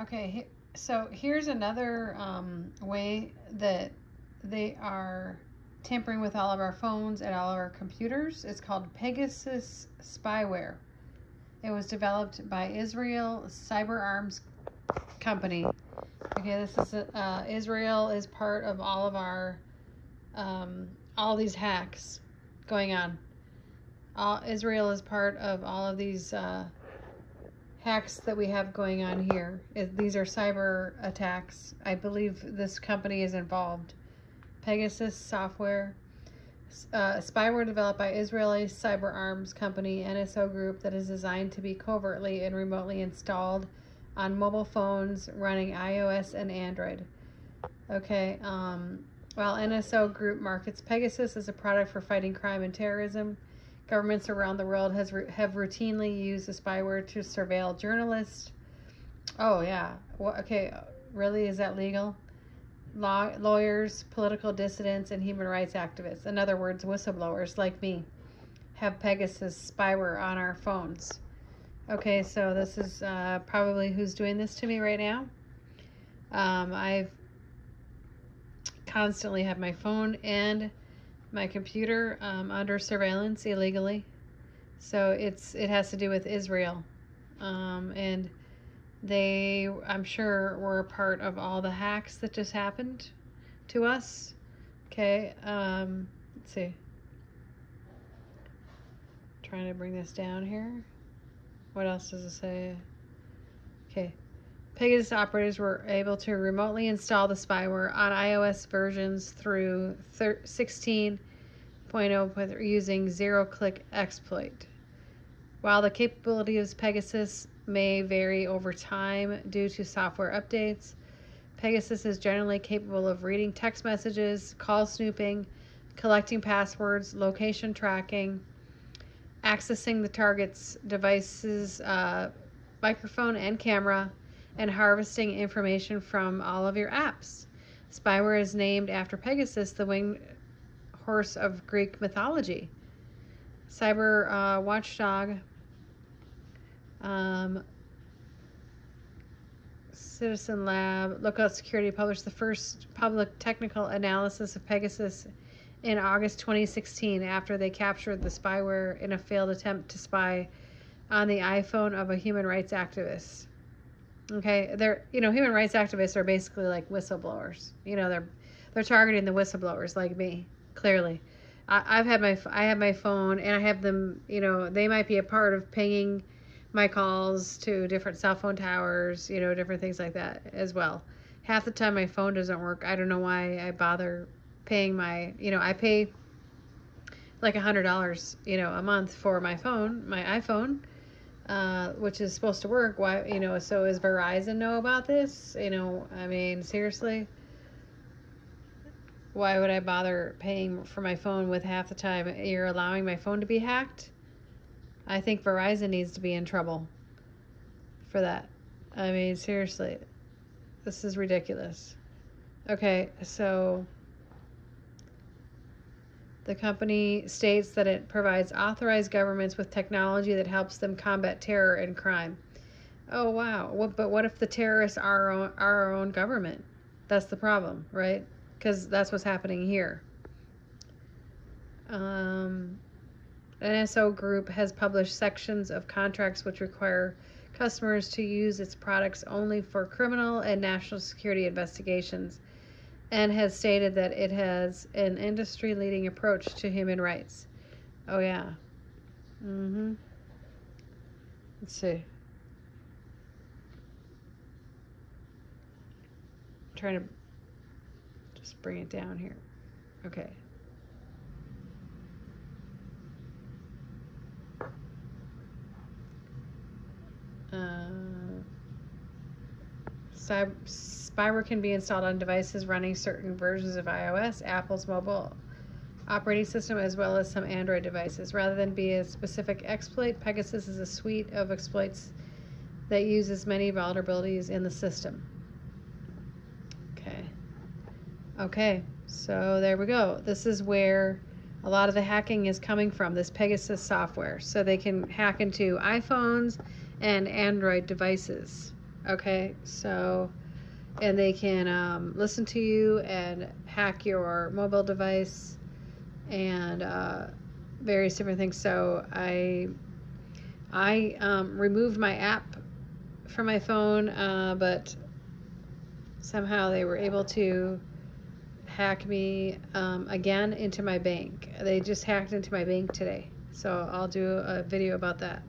Okay, so here's another um, way that they are tampering with all of our phones and all of our computers. It's called Pegasus spyware. It was developed by Israel Cyber Arms Company. Okay, this is uh, Israel is part of all of our um, all these hacks going on. All, Israel is part of all of these. Uh, hacks that we have going on here. These are cyber attacks. I believe this company is involved. Pegasus Software, uh, spyware developed by Israeli cyber arms company NSO Group that is designed to be covertly and remotely installed on mobile phones running iOS and Android. Okay, um, while NSO Group markets Pegasus as a product for fighting crime and terrorism, Governments around the world has have routinely used the spyware to surveil journalists. Oh yeah. Well, okay. Really, is that legal? Law, lawyers, political dissidents, and human rights activists. In other words, whistleblowers like me have Pegasus spyware on our phones. Okay, so this is uh, probably who's doing this to me right now. Um, I've constantly have my phone and my computer um, under surveillance illegally. So it's it has to do with Israel, um, and they I'm sure were a part of all the hacks that just happened to us. Okay, um, let's see. Trying to bring this down here. What else does it say? Okay. Pegasus operators were able to remotely install the spyware on iOS versions through 16.0 using zero click exploit. While the capability of Pegasus may vary over time due to software updates, Pegasus is generally capable of reading text messages, call snooping, collecting passwords, location tracking, accessing the target's device's uh, microphone and camera and harvesting information from all of your apps. Spyware is named after Pegasus, the winged horse of Greek mythology. Cyber uh, Watchdog, um, Citizen Lab, Lookout Security published the first public technical analysis of Pegasus in August 2016 after they captured the spyware in a failed attempt to spy on the iPhone of a human rights activist. Okay, they're you know human rights activists are basically like whistleblowers. You know they're they're targeting the whistleblowers like me. Clearly, I, I've had my I have my phone and I have them. You know they might be a part of pinging my calls to different cell phone towers. You know different things like that as well. Half the time my phone doesn't work. I don't know why I bother paying my. You know I pay like a hundred dollars you know a month for my phone my iphone uh, which is supposed to work. Why, you know, so is Verizon know about this? You know, I mean, seriously, why would I bother paying for my phone with half the time you're allowing my phone to be hacked? I think Verizon needs to be in trouble for that. I mean, seriously, this is ridiculous. Okay, so the company states that it provides authorized governments with technology that helps them combat terror and crime. Oh, wow. What, but what if the terrorists are our own, our own government? That's the problem, right? Because that's what's happening here. Um, NSO Group has published sections of contracts which require customers to use its products only for criminal and national security investigations and has stated that it has an industry leading approach to human rights. Oh, yeah. Mm hmm. Let's see. I'm trying to just bring it down here. Okay. Uh, Spyware can be installed on devices running certain versions of iOS, Apple's mobile operating system, as well as some Android devices. Rather than be a specific exploit, Pegasus is a suite of exploits that uses many vulnerabilities in the system. Okay. Okay, so there we go. This is where a lot of the hacking is coming from, this Pegasus software. So they can hack into iPhones and Android devices. Okay, so and they can um, listen to you and hack your mobile device and uh, various different things. So I I um, removed my app from my phone, uh, but somehow they were able to hack me um, again into my bank. They just hacked into my bank today. So I'll do a video about that.